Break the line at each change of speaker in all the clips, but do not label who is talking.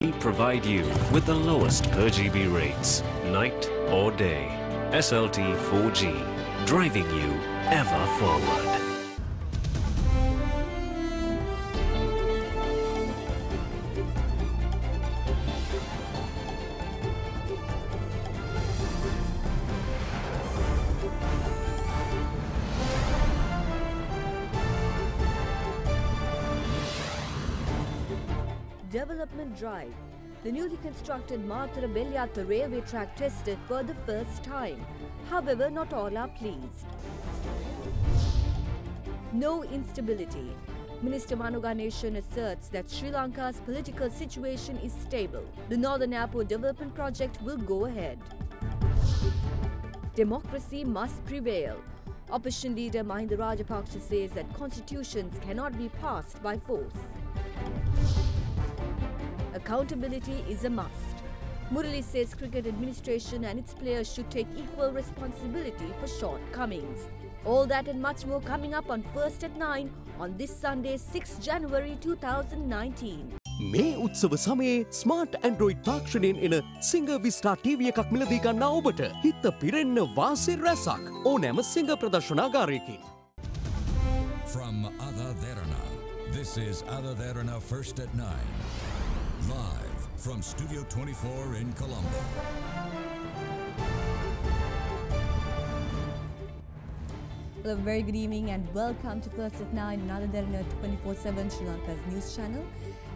We provide you with the lowest per GB rates, night or day. SLT 4G, driving you ever forward.
The newly constructed Matara Beliatta railway track tested for the first time. However, not all are pleased. No instability. Minister Mano Ganesan asserts that Sri Lanka's political situation is stable. The Northern Airport Development Project will go ahead. Democracy must prevail. Opposition leader Mahinda Rajapaksa says that constitutions cannot be passed by force. Accountability is a must. Murali says cricket administration and its players should take equal responsibility for shortcomings. All that and much more coming up on First at 9 on this Sunday 6 January 2019.
මේ උත්සව සමයේ smart Android තාක්ෂණයෙන් එන සිංහ විස්ටා ටීවිය එකක් මිලදී ගන්නා ඔබට හිත්ත පිරෙන්න වාසි රැසක් ඕනෑම සිංහ ප්‍රදර්ශනාගාරයකින්.
From Ada Derana, this is Ada Derana First at 9. Live from Studio 24 in Colombo.
Hello, very good evening and welcome to First at 9, Ada Derana 24-7 Sri Lanka's news channel.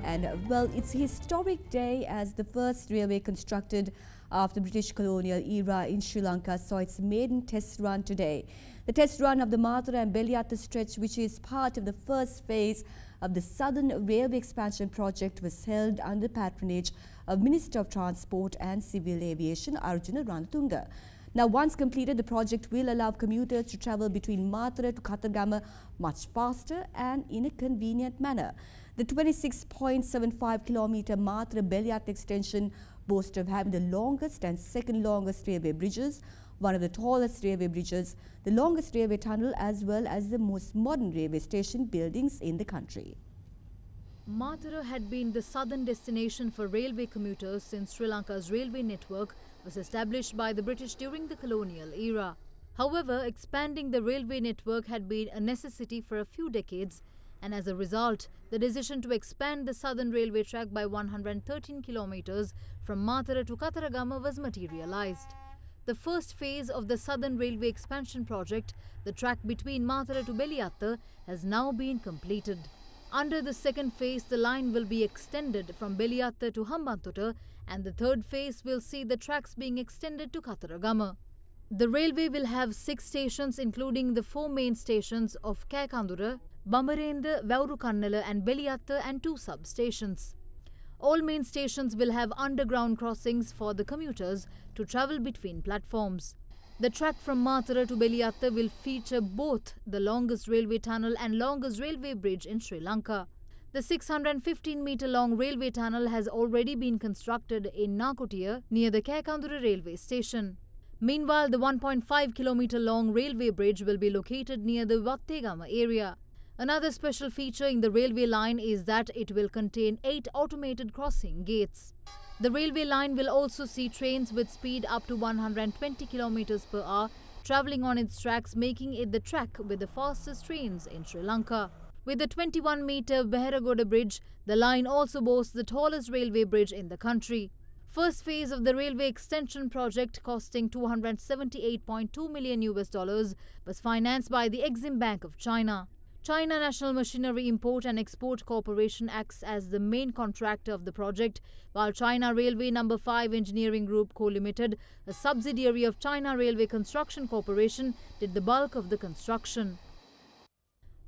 And well, it's a historic day as the first railway constructed after British colonial era in Sri Lanka saw its maiden test run today. The test run of the Matara and Beliatta stretch, which is part of the first phase of the Southern Railway Expansion Project, was held under patronage of Minister of Transport and Civil Aviation Arjuna Ranatunga. Now, once completed, the project will allow commuters to travel between Matara to Kataragama much faster and in a convenient manner. The 26.75 kilometer Matara Beliatta extension boasts of having the longest and second longest railway bridges, one of the tallest railway bridges, the longest railway tunnel as well as the most modern railway station buildings in the country.
Matara had been the southern destination for railway commuters since Sri Lanka's railway network was established by the British during the colonial era. However, expanding the railway network had been a necessity for a few decades, and as a result, the decision to expand the southern railway track by 113 kilometers from Matara to Kataragama was materialized. The first phase of the Southern Railway Expansion Project, the track between Matara to Beliatta, has now been completed. Under the second phase, the line will be extended from Beliatta to Hambantota, and the third phase will see the tracks being extended to Kataragama. The railway will have six stations, including the four main stations of Kekanadura, Bambarenda, Wewurukannala, and Beliatta, and two substations. All main stations will have underground crossings for the commuters to travel between platforms. The track from Matara to Beliatta will feature both the longest railway tunnel and longest railway bridge in Sri Lanka. The 615 metre long railway tunnel has already been constructed in Nakotia near the Kekanadura railway station. Meanwhile, the 1.5 kilometre long railway bridge will be located near the Wattegama area. Another special feature in the railway line is that it will contain eight automated crossing gates. The railway line will also see trains with speed up to 120 km per hour travelling on its tracks, making it the track with the fastest trains in Sri Lanka. With the 21 metre Beheragoda bridge, the line also boasts the tallest railway bridge in the country. First phase of the railway extension project costing 278.2 million US dollars was financed by the Exim Bank of China. China National Machinery Import and Export Corporation acts as the main contractor of the project, while China Railway Number 5 Engineering Group Co Limited, a subsidiary of China Railway Construction Corporation, did the bulk of the construction.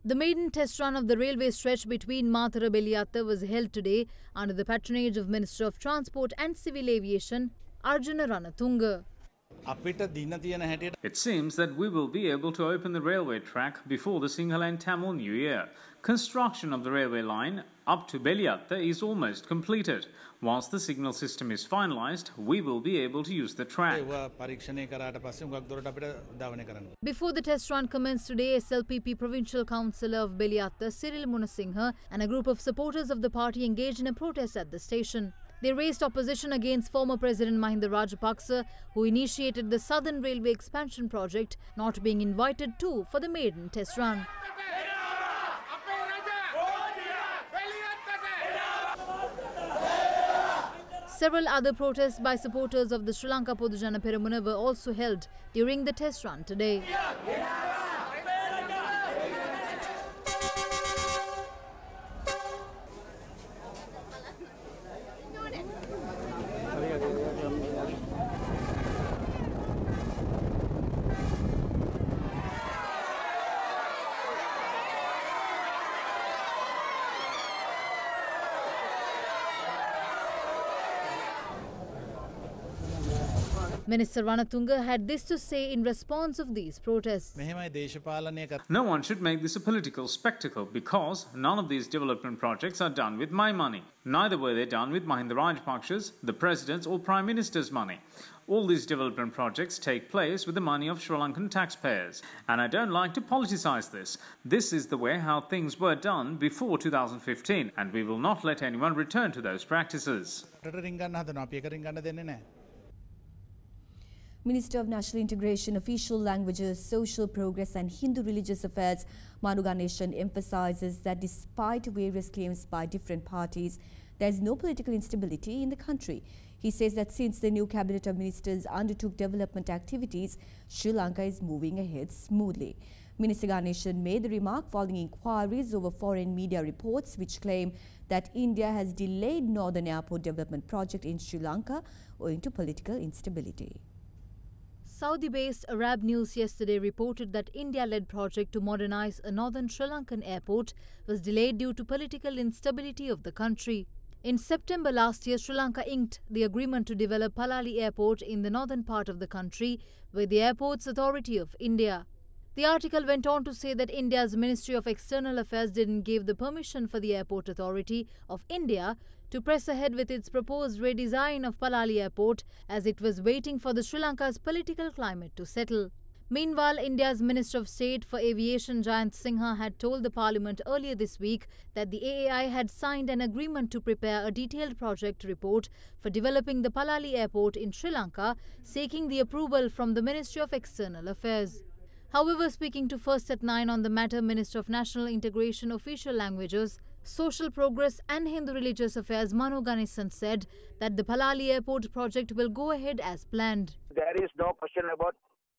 The maiden test run of the railway stretch between Matara Beliatta was held today under the patronage of Minister of Transport and Civil Aviation Arjuna Ranatunga.
It seems that we will be able to open the railway track before the Sinhala and Tamil New Year. Construction of the railway line up to Beliatta is almost completed. Once the signal system is finalized, we will be able to use the track.
Before the test run commenced today, SLPP Provincial Councillor of Beliatta, Cyril Munasinghe, and a group of supporters of the party engaged in a protest at the station. They raised opposition against former President Mahinda Rajapaksa, who initiated the Southern Railway expansion project, not being invited to for the maiden test run. Several other protests by supporters of the Sri Lanka Podujana Peramuna were also held during the test run today. Minister Ranatunga had this to say in response of these protests.
No one should make this a political spectacle because none of these development projects are done with my money. Neither were they done with Mahinda Rajapaksha's, the President's or Prime Minister's money. All these development projects take place with the money of Sri Lankan taxpayers. And I don't like to politicize this. This is the way how things were done before 2015 and we will not let anyone return to those practices.
Minister of National Integration, Official Languages, Social Progress and Hindu Religious Affairs, Mano Ganesan emphasizes that despite various claims by different parties, there is no political instability in the country. He says that since the new cabinet of ministers undertook development activities, Sri Lanka is moving ahead smoothly. Minister Ganesan made the remark following inquiries over foreign media reports which claim that India has delayed Northern Airport Development Project in Sri Lanka owing to political instability.
Saudi based Arab News yesterday reported that India led project to modernize a northern Sri Lankan airport was delayed due to political instability of the country. In September last year, Sri Lanka inked the agreement to develop Palali Airport in the northern part of the country with the Airports Authority of India. The article went on to say that India's Ministry of External Affairs didn't give the permission for the Airport Authority of India to press ahead with its proposed redesign of Palali Airport as it was waiting for the Sri Lanka's political climate to settle. Meanwhile, India's Minister of State for Aviation Jayant Sinha had told the Parliament earlier this week that the AAI had signed an agreement to prepare a detailed project report for developing the Palali Airport in Sri Lanka, seeking the approval from the Ministry of External Affairs. However, speaking to First at 9 on the matter, Minister of National Integration Official Languages, Social Progress and Hindu Religious Affairs Mano Ganesan said that the Palali Airport project will go ahead as planned.
there is no question about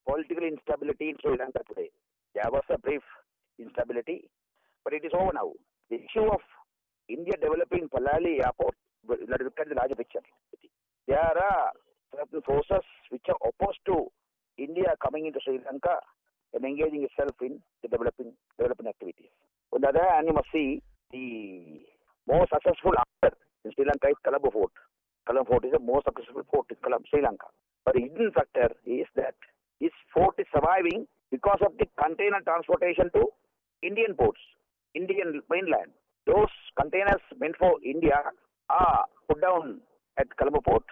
political instability in Sri Lanka today. There was a brief instability, but it is over now. The issue of India developing Palali airport, let us look at the larger picture. There are certain forces which are opposed to India coming into Sri Lanka and engaging itself in the developing development activities. On the other hand, you must see more successful in Sri Lanka is Colombo Fort. Colombo Fort is the most successful fort in Sri Lanka. But the hidden factor is that this fort is surviving because of the container transportation to Indian ports, Indian mainland. Those containers meant for India are put down at Colombo port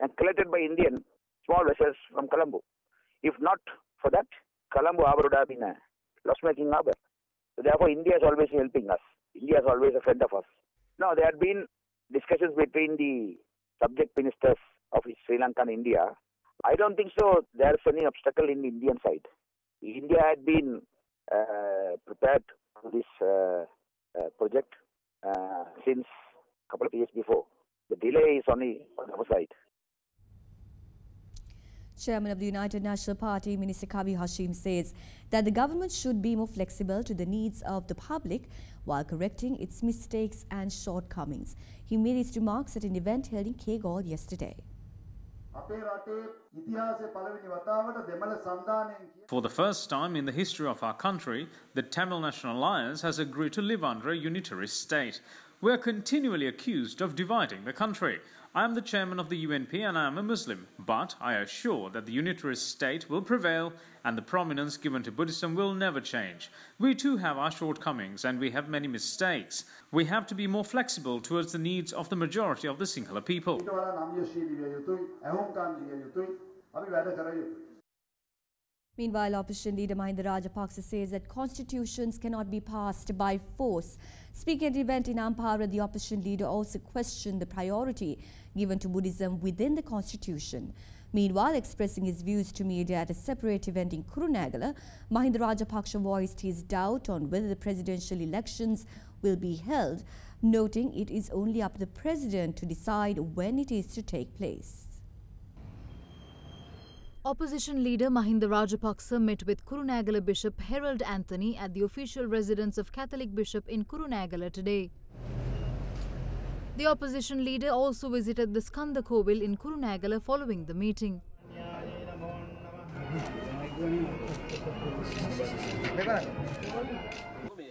and collected by Indian small vessels from Colombo. If not for that, Colombo harbor would have been a loss-making harbor. So therefore, India is always helping us. India is always a friend of us. Now, there had been discussions between the subject ministers of Sri Lanka and India. I don't think so. There's any obstacle in the Indian side. India had been uh, prepared for this uh, uh, project uh, since a couple of years before. The delay is only on our side.
Chairman of the United National Party, Minister Kabir Hashim, says that the government should be more flexible to the needs of the public while correcting its mistakes and shortcomings. He made his remarks at an event held in Kegalle yesterday.
For the first time in the history of our country, the Tamil National Alliance has agreed to live under a unitary state. We are continually accused of dividing the country. I am the chairman of the UNP and I am a Muslim, but I assure that the unitary state will prevail and the prominence given to Buddhism will never change. We too have our shortcomings and we have many mistakes. We have to be more flexible towards the needs of the majority of the Sinhala people.
Meanwhile, opposition leader Mahinda Rajapaksa says that constitutions cannot be passed by force. Speaking at an event in Ampara, the opposition leader also questioned the priority given to Buddhism within the constitution. Meanwhile, expressing his views to media at a separate event in Kurunegala, Mahinda Rajapaksa voiced his doubt on whether the presidential elections will be held, noting it is only up to the president to decide when it is to take place.
Opposition leader Mahinda Rajapaksa met with Kurunegala Bishop Harold Anthony at the official residence of Catholic Bishop in Kurunegala today. The opposition leader also visited the Skanda Kovil in Kurunegala following the meeting.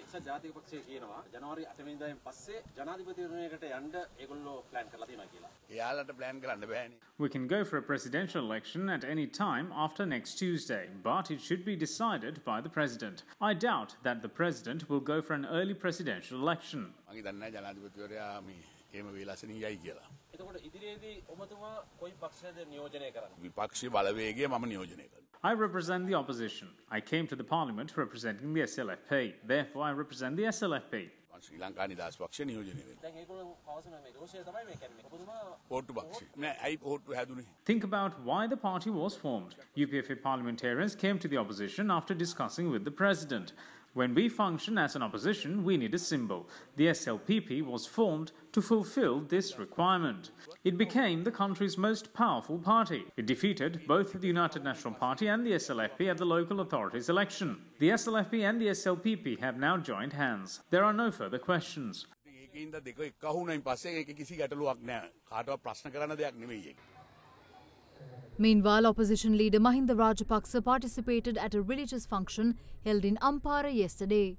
එක්සත් ජාතික පක්ෂය කියනවා ජනවාරි 8 වෙනිදායින් පස්සේ ජනාධිපතිවරණයකට යන්න ඒගොල්ලෝ plan කරලා තියෙනවා කියලා.
එයාලට ප්ලෑන් කරන්න බෑනේ.
We can go for a presidential election at any time after next Tuesday, but it should be decided by the president. I doubt that the president will go for an early presidential election.
මගේ දන්නේ ජනාධිපතිවරයා මේ එහෙම වේලාසනින් යයි කියලා.
එතකොට ඉදිරියේදී ඔබතුමා කොයි පක්ෂයද නියෝජනය කරන්නේ?
විපක්ෂී බලවේගය මම නියෝජනය කරනවා.
I represent the opposition. I came to the parliament representing the SLFP. Therefore, I represent the SLFP.
ශ්‍රී ලංකා නිදහස් පක්ෂය නියෝජනය වෙනවා.
දැන් ඒගොල්ලෝ පවසන මේ රෝෂය තමයි මේ කියන්නේ. ඔබතුමා
පොට්ටු පක්ෂය. නෑ ඇයි පොට්ටු හැදුනේ?
Think about why the party was formed. UPFA parliamentarians came to the opposition after discussing with the president. When we function as an opposition, we need a symbol. The SLPP was formed to fulfill this requirement. It became the country's most powerful party. It defeated both the United National Party and the SLFP at the local authorities election. The SLFP and the SLPP have now joined hands. There are no further questions.
Meanwhile, opposition leader Mahinda Rajapaksa participated at a religious function held in Ampara yesterday.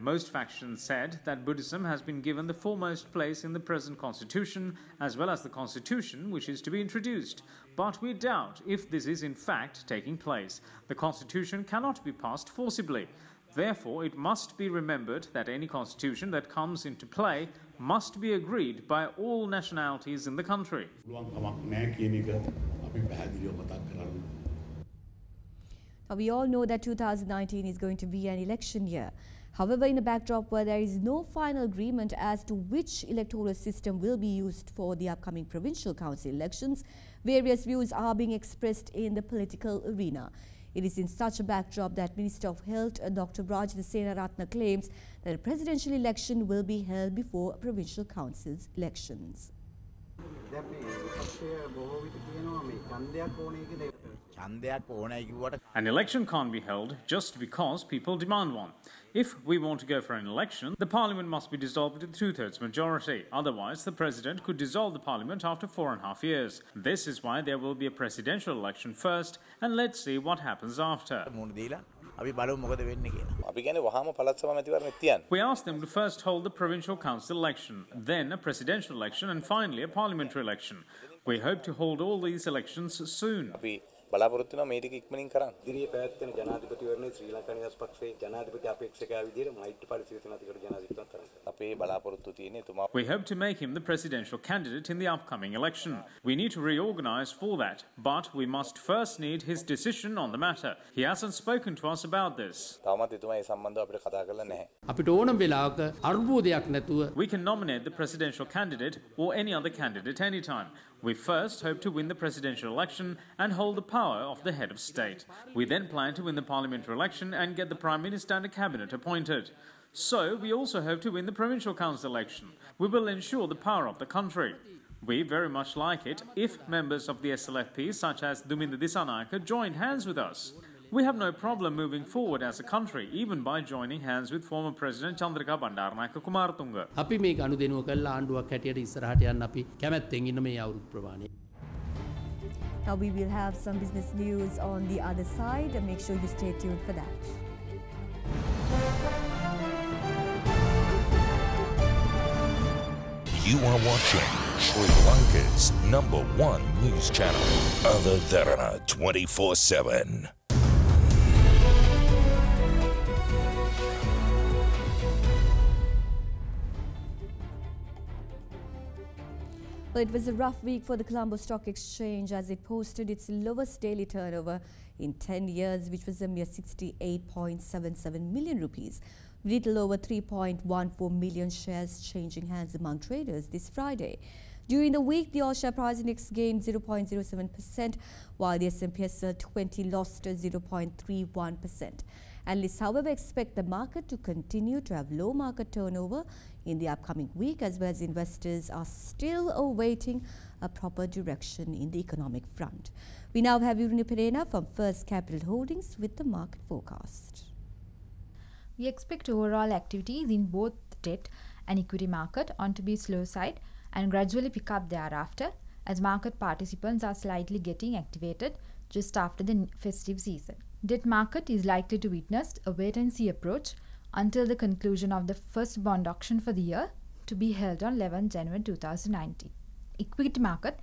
Most factions said that Buddhism has been given the foremost place in the present constitution, as well as the constitution which is to be introduced. But we doubt if this is in fact taking place. The constitution cannot be passed forcibly. Therefore, it must be remembered that any constitution that comes into play must be agreed by all nationalities in the country.
Now, we all know that 2019 is going to be an election year. However, in a backdrop where there is no final agreement as to which electoral system will be used for the upcoming provincial council elections, various views are being expressed in the political arena. It is in such a backdrop that Minister of Health uh, Dr. Rajitha Senaratne claims that a presidential election will be held before provincial councils elections.
An election can't be held just because people demand one. If we want to go for an election, the parliament must be dissolved with two thirds majority. Otherwise, the president could dissolve the parliament after four and a half years. This is why there will be a presidential election first, and let's see what happens after. We asked them to first hold the provincial council election, then a presidential election, and finally a parliamentary election. We hope to hold all these elections soon.
අපි බලාපොරොත්තු වෙනවා මේ ටික ඉක්මනින් කරන්න.
ඉදිරියේ පැවැත්වෙන ජනාධිපතිවරණයේ ශ්‍රී ලංකා නිදහස් පක්ෂයේ ජනාධිපති අපේක්ෂකයා විදිහට මෛත්‍රීපාල සිරිසේනාධිකාරී ජනාධිපතිතුමා තරඟ කරනවා.
අපේ බලාපොරොත්තු තියෙන්නේ එතුමා
We hope to make him the presidential candidate in the upcoming election. We need to reorganize for that, but we must first need his decision on the matter. He hasn't spoken to us about this.
තවමත් එතුමා ඒ සම්බන්ධව අපිට කතා කරලා නැහැ.
අපිට ඕනම් වෙලාවක අර්බුදයක් නැතුව
We can nominate the presidential candidate or any other candidate anytime. We first hope to win the presidential election and hold the power of the head of state. We then plan to win the parliamentary election and get the prime minister and a cabinet appointed. So, we also hope to win the provincial council election. We will ensure the power of the country. We very much like it if members of the SLFP, such as Duminda Dissanayake, join hands with us. We have no problem moving forward as a country, even by joining hands with former President Chandrika Bandaranaike Kumaratunga.
අපි මේක අනුදෙනුව කළා ආණ්ඩුවක් හැටියට ඉස්සරහට යන්න අපි කැමැත්තෙන් ඉන්න මේ අවුරුදු ප්‍රමාණය.
Now we will have some business news on the other side. Make sure you stay tuned for that.
You are watching Sri Lanka's number one news channel, Other Aladharana 24 7.
It was a rough week for the Colombo Stock Exchange as it posted its lowest daily turnover in 10 years, which was a mere 68.77 million rupees. Little over 3.14 million shares changing hands among traders this Friday. During the week, the all-share price index gained 0.07%, while the S&P SL 20 lost 0.31%. Analysts, however, expect the market to continue to have low market turnover in the upcoming week as well as investors are still awaiting a proper direction in the economic front. We now have Iruni Perena from First Capital Holdings with the market forecast.
We expect overall activities in both debt and equity market on to be slow side and gradually pick up thereafter as market participants are slightly getting activated just after the festive season. Debt market is likely to witness a wait and see approach until the conclusion of the first bond auction for the year to be held on 11 January 2019. Equity market,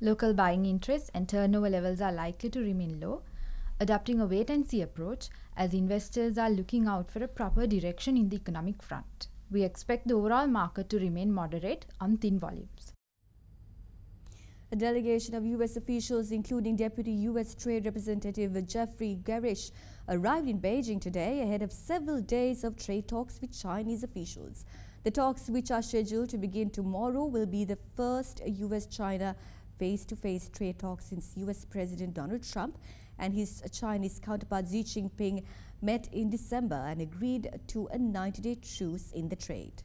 local buying interest and turnover levels are likely to remain low, adopting a wait and see approach as investors are looking out for a proper direction in the economic front. We expect the overall market to remain moderate on thin volumes.
A delegation of U.S. officials, including Deputy U.S. Trade Representative Jeffrey Gerrish, arrived in Beijing today ahead of several days of trade talks with Chinese officials. The talks, which are scheduled to begin tomorrow, will be the first U.S.-China face-to-face trade talks since U.S. President Donald Trump and his Chinese counterpart Xi Jinping met in December and agreed to a 90-day truce in the trade.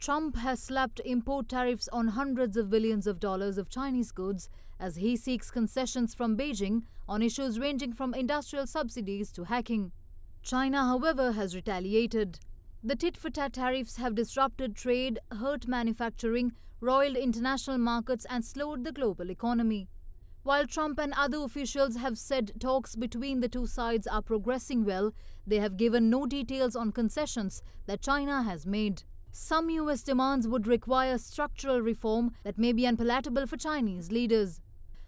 Trump has slapped import tariffs on hundreds of billions of dollars of Chinese goods as he seeks concessions from Beijing on issues ranging from industrial subsidies to hacking. China, however, has retaliated. The tit-for-tat tariffs have disrupted trade, hurt manufacturing, roiled international markets and slowed the global economy. While Trump and other officials have said talks between the two sides are progressing well, they have given no details on concessions that China has made. Some US demands would require structural reform that may be unpalatable for Chinese leaders.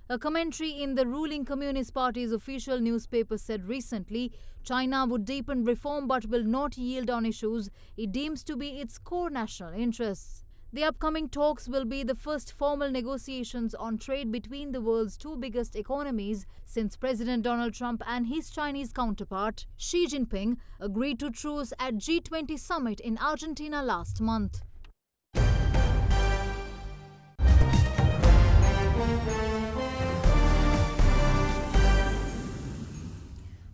A commentary in the ruling Communist Party's official newspaper said recently China would deepen reform but will not yield on issues it deems to be its core national interests. The upcoming talks will be the first formal negotiations on trade between the world's two biggest economies since President Donald Trump and his Chinese counterpart, Xi Jinping, agreed to truce at G20 summit in Argentina last month.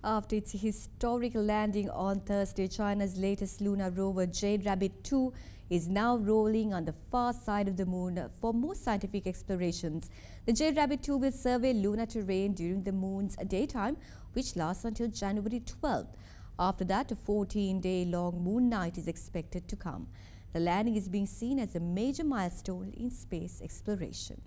After its historic landing on Thursday, China's latest lunar rover Jade Rabbit 2 is now rolling on the far side of the moon for more scientific explorations. The Jade Rabbit 2 will survey lunar terrain during the moon's daytime, which lasts until January 12th. After that, a 14-day-long moon night is expected to come. The landing is being seen as a major milestone in space exploration.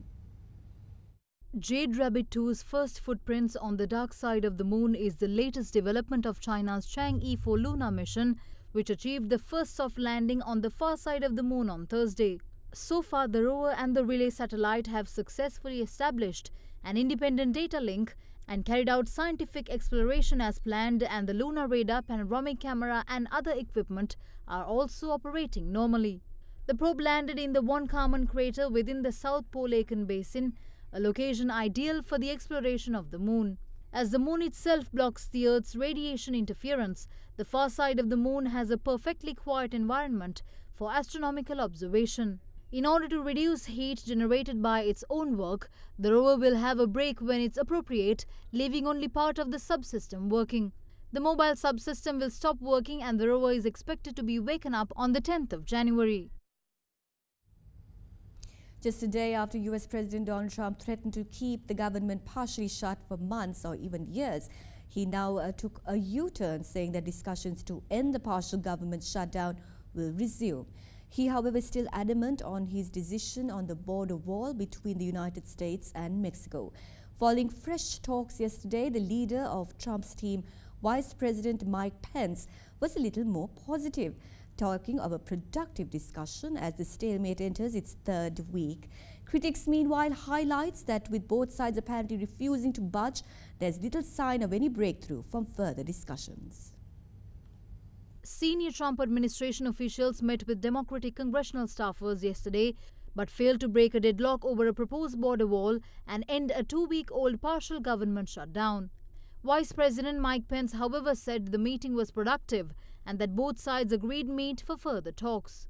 Jade Rabbit 2's first footprints on the dark side of the moon is the latest development of China's Chang'e 4 lunar mission, which achieved the first soft landing on the far side of the moon on Thursday. So far, the rover and the relay satellite have successfully established an independent data link and carried out scientific exploration as planned and the lunar radar, panoramic camera and other equipment are also operating normally. The probe landed in the Von Karman crater within the South Pole Aitken Basin, a location ideal for the exploration of the moon. As the moon itself blocks the Earth's radiation interference, the far side of the moon has a perfectly quiet environment for astronomical observation. In order to reduce heat generated by its own work, the rover will have a break when it's appropriate, leaving only part of the subsystem working. The mobile subsystem will stop working and the rover is expected to be waken up on the 10th of January.
Just a day after US President Donald Trump threatened to keep the government partially shut for months or even years, he now uh, took a U-turn saying that discussions to end the partial government shutdown will resume. He, however, is still adamant on his decision on the border wall between the United States and Mexico. Following fresh talks yesterday, the leader of Trump's team, Vice President Mike Pence, was a little more positive talking of a productive discussion as the stalemate enters its third week. Critics, meanwhile, highlights that with both sides apparently refusing to budge, there's little sign of any breakthrough from further discussions.
Senior Trump administration officials met with Democratic congressional staffers yesterday but failed to break a deadlock over a proposed border wall and end a two week old partial government shutdown. Vice President Mike Pence, however, said the meeting was productive and that both sides agreed meet for further talks.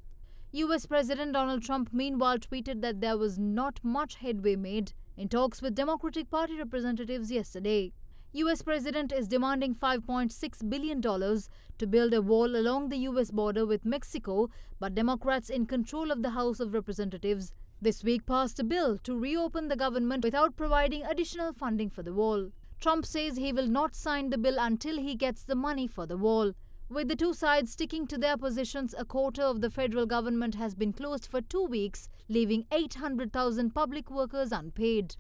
US President Donald Trump meanwhile tweeted that there was not much headway made in talks with Democratic Party representatives yesterday. US President is demanding $5.6 billion to build a wall along the US border with Mexico, but Democrats in control of the House of Representatives this week passed a bill to reopen the government without providing additional funding for the wall. Trump says he will not sign the bill until he gets the money for the wall. With the two sides sticking to their positions, a quarter of the federal government has been closed for two weeks, leaving 800,000 public workers unpaid.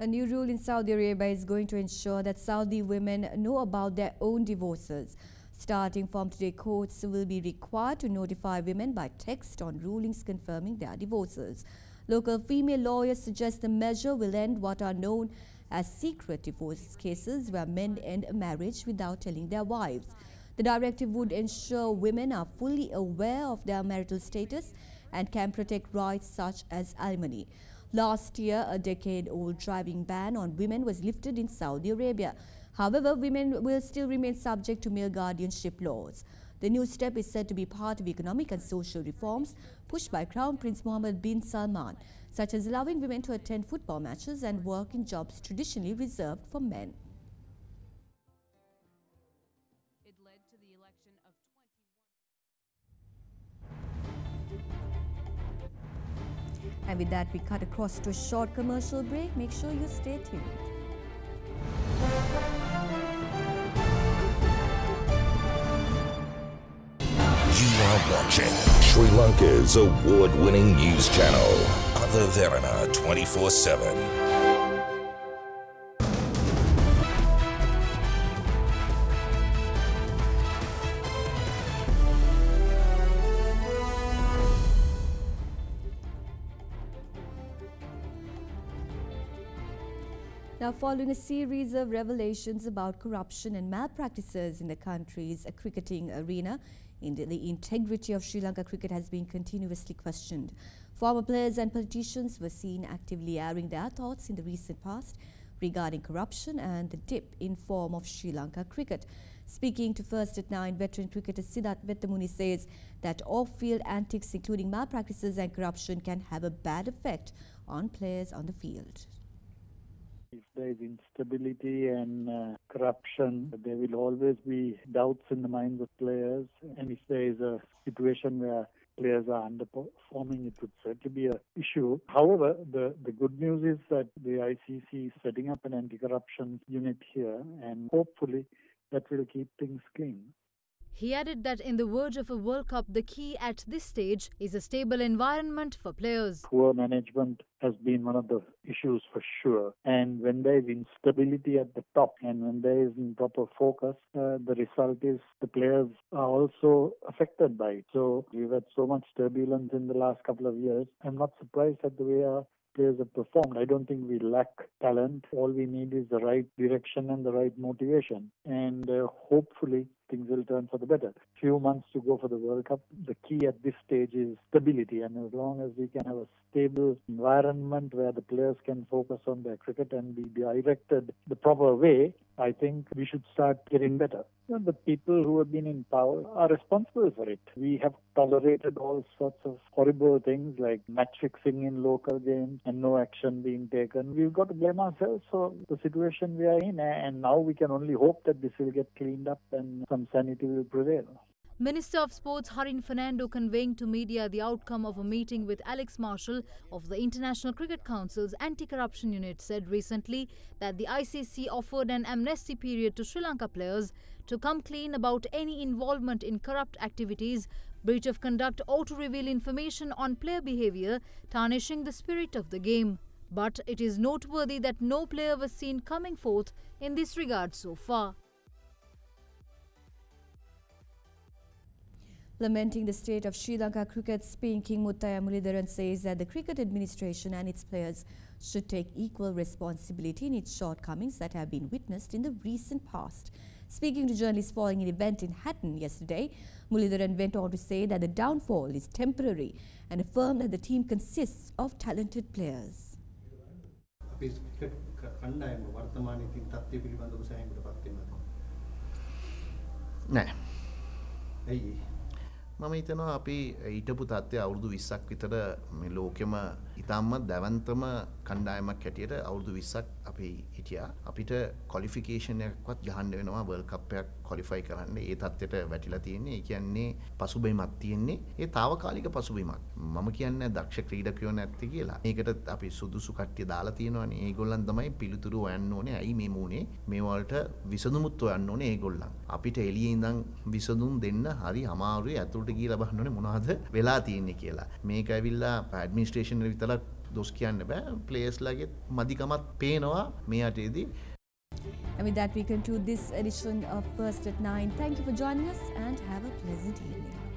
A new rule in Saudi Arabia is going to ensure that Saudi women know about their own divorces. Starting from today, courts will be required to notify women by text on rulings confirming their divorces. Local female lawyers suggest the measure will end what are known as secret divorce cases where men end a marriage without telling their wives. The directive would ensure women are fully aware of their marital status and can protect rights such as alimony. Last year, a decade-old driving ban on women was lifted in Saudi Arabia. However, women will still remain subject to male guardianship laws. The new step is said to be part of economic and social reforms pushed by Crown Prince Mohammed bin Salman, such as allowing women to attend football matches and work in jobs traditionally reserved for men. And with that, we cut across to a short commercial break. Make sure you stay tuned.
Are watching Sri Lanka's award winning news channel, Ada Derana 24 7.
Now, following a series of revelations about corruption and malpractices in the country's cricketing arena, the integrity of Sri Lanka cricket has been continuously questioned. Former players and politicians were seen actively airing their thoughts in the recent past regarding corruption and the dip in form of Sri Lanka cricket. Speaking to First at 9, veteran cricketer Sidath Wettimuny says that off-field antics including malpractices and corruption can have a bad effect on players on the field.
If there is instability and uh, corruption, there will always be doubts in the minds of players. And if there is a situation where players are underperforming, it would certainly be an issue. However, the, the good news is that the ICC is setting up an anti-corruption unit here, and hopefully that will keep things clean.
He added that in the words of a World Cup, the key at this stage is a stable environment for players.
Poor management has been one of the issues for sure. And when there is instability at the top and when there is improper focus, uh, the result is the players are also affected by it. So we've had so much turbulence in the last couple of years. I'm not surprised at the way our players have performed. I don't think we lack talent. All we need is the right direction and the right motivation. And uh, hopefully things will turn for the better. Few months to go for the World Cup. The key at this stage is stability, and as long as we can have a stable environment where the players can focus on their cricket and be directed the proper way, I think we should start getting better. And the people who have been in power are responsible for it. We have tolerated all sorts of horrible things like match fixing in local games and no action being taken. We've got to blame ourselves for the situation we are in, and now we can only hope that this will get cleaned up and some sanity will prevail.
Minister of Sports Harin Fernando conveying to media the outcome of a meeting with Alex Marshall of the International Cricket Council's anti-corruption unit said recently that the ICC offered an amnesty period to Sri Lanka players to come clean about any involvement in corrupt activities, breach of conduct or to reveal information on player behaviour tarnishing the spirit of the game. But it is noteworthy that no player was seen coming forth in this regard so far.
Lamenting the state of Sri Lanka cricket, Spain King Muttiah Muralitharan says that the cricket administration and its players should take equal responsibility in its shortcomings that have been witnessed in the recent past. Speaking to journalists following an event in Hatton yesterday, Muralitharan went on to say that the downfall is temporary and affirmed that the team consists of talented players.
මම හිතනවා අපි ඊටපු තත්ත්වය අවුරුදු 20ක් විතර මේ ලෝකෙම ඉතාමත් දැවන්තම කණ්ඩායමක් හැටියට අවුරුදු 20ක් අපි හිටියා. අපිට ක්වොලිෆිකේෂන් එකක්වත් ගහන්න වෙනවා වර්ල්ඩ් කප් එකක් ක්වොලිෆයි කරන්න. ඒ තත්ත්වයට වැටිලා තියෙන්නේ. ඒ කියන්නේ පසුබිමක් තියෙන්නේ. ඒ తాවකාලික පසුබිමක්. මම කියන්නේ දක්ෂ ක්‍රීඩකයෝ නැත්තේ කියලා. මේකට අපි සුදුසු කට්ටිය දාලා තියෙනවානේ. ඒගොල්ලන් තමයි පිළිතුරු හොයන්න ඕනේ. ඇයි මේ මූනේ? මේ වලට විසඳුමුත් හොයන්න ඕනේ ඒගොල්ලන්. අපිට එළියේ ඉඳන් විසඳුම් දෙන්න හරි අමාරුයි. ඇතුළට ගිහලා බලන්න ඕනේ මොනවද වෙලා තියෙන්නේ කියලා. මේක ඇවිල්ලා ඇඩ්මිනිස්ට්‍රේෂන් විතරක් දොස් කියන්න බෑ. ප්ලේයර්ස්ලාගේ මදිකමත් පේනවා මේ අටේදී.
And with that, we conclude this edition of First at 9. Thank you for joining us and have a pleasant evening.